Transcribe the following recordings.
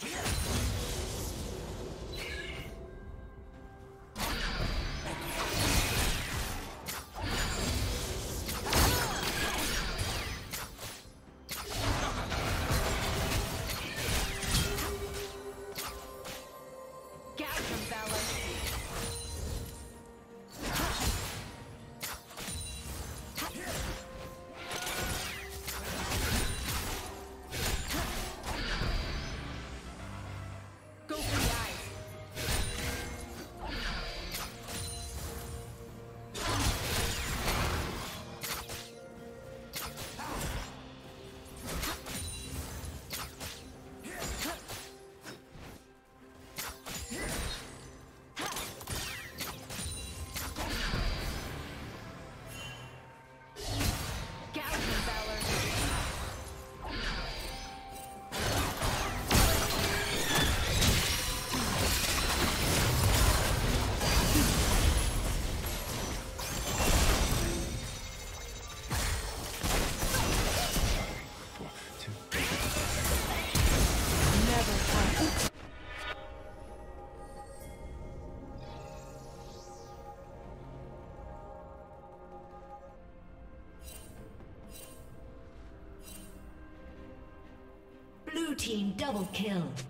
Team double kill.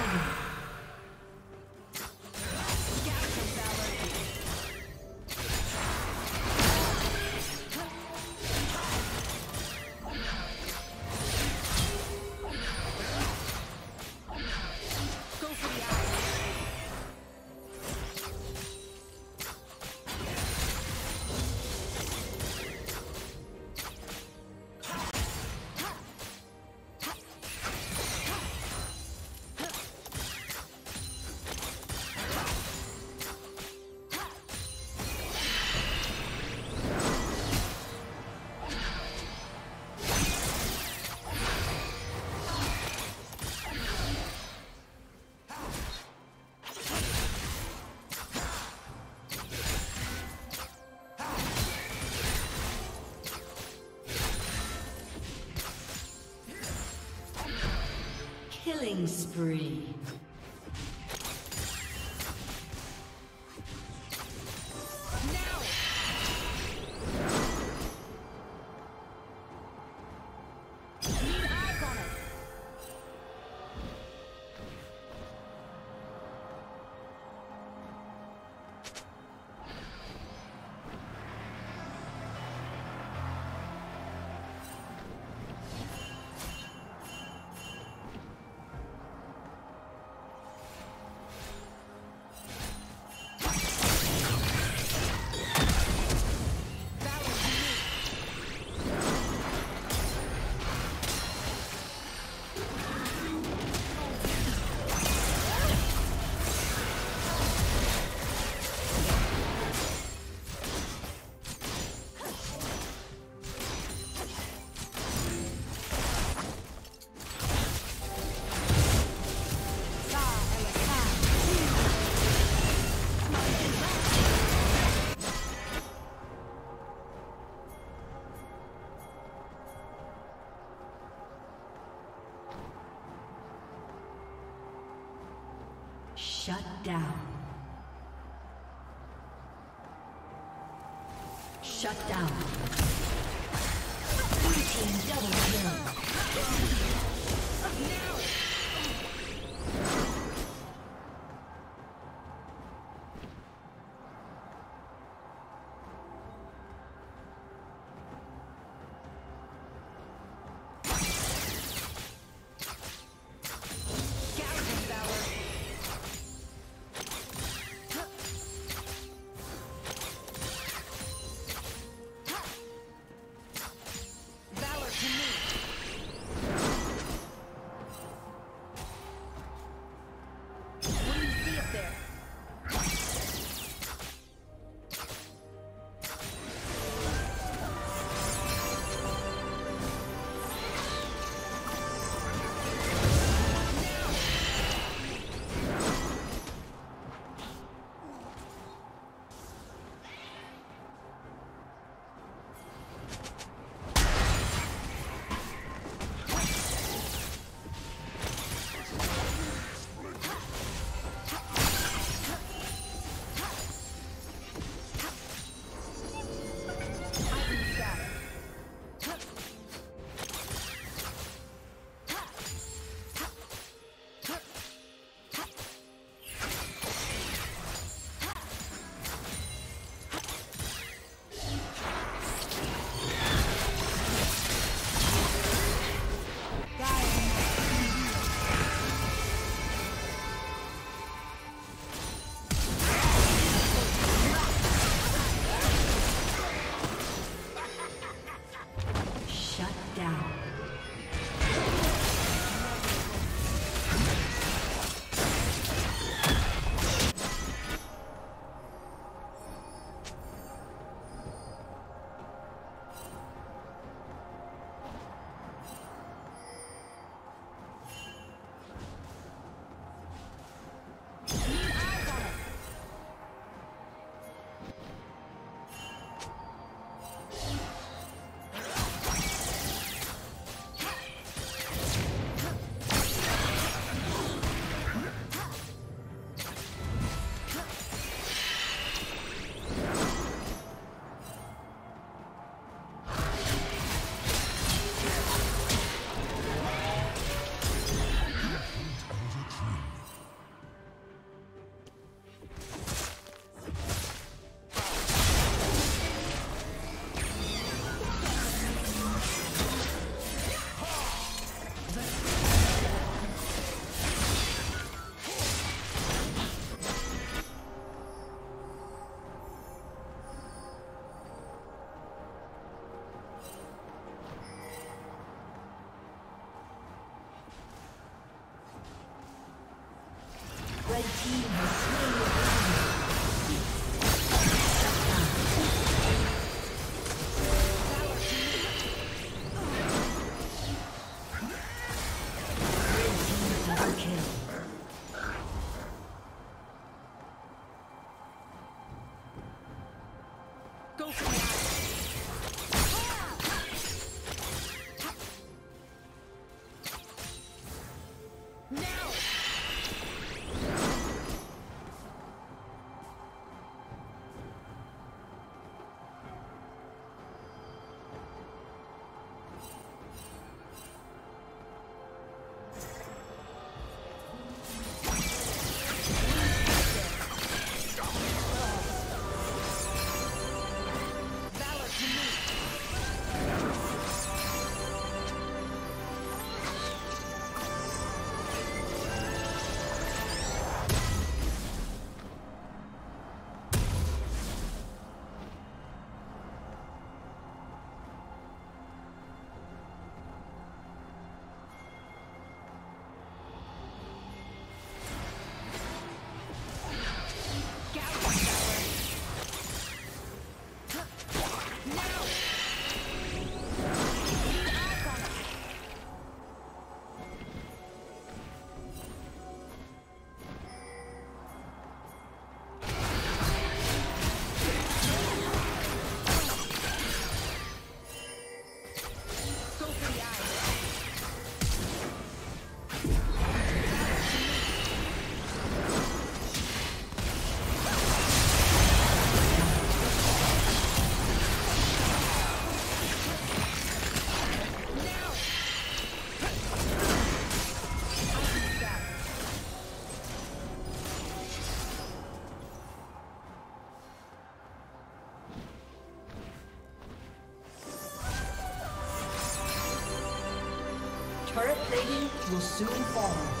Killing spree. Shut down. Will soon fall.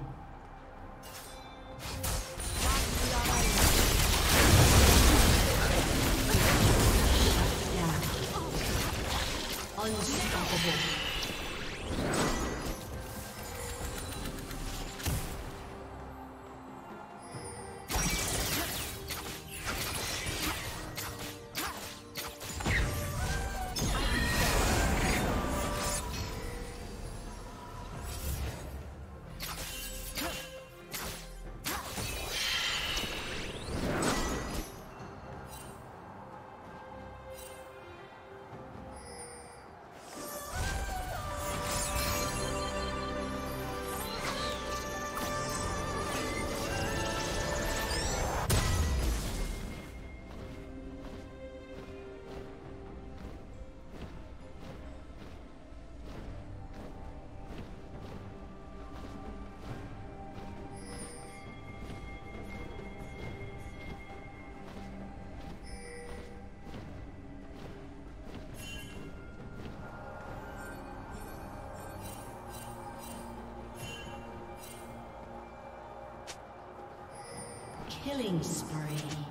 Killing spree.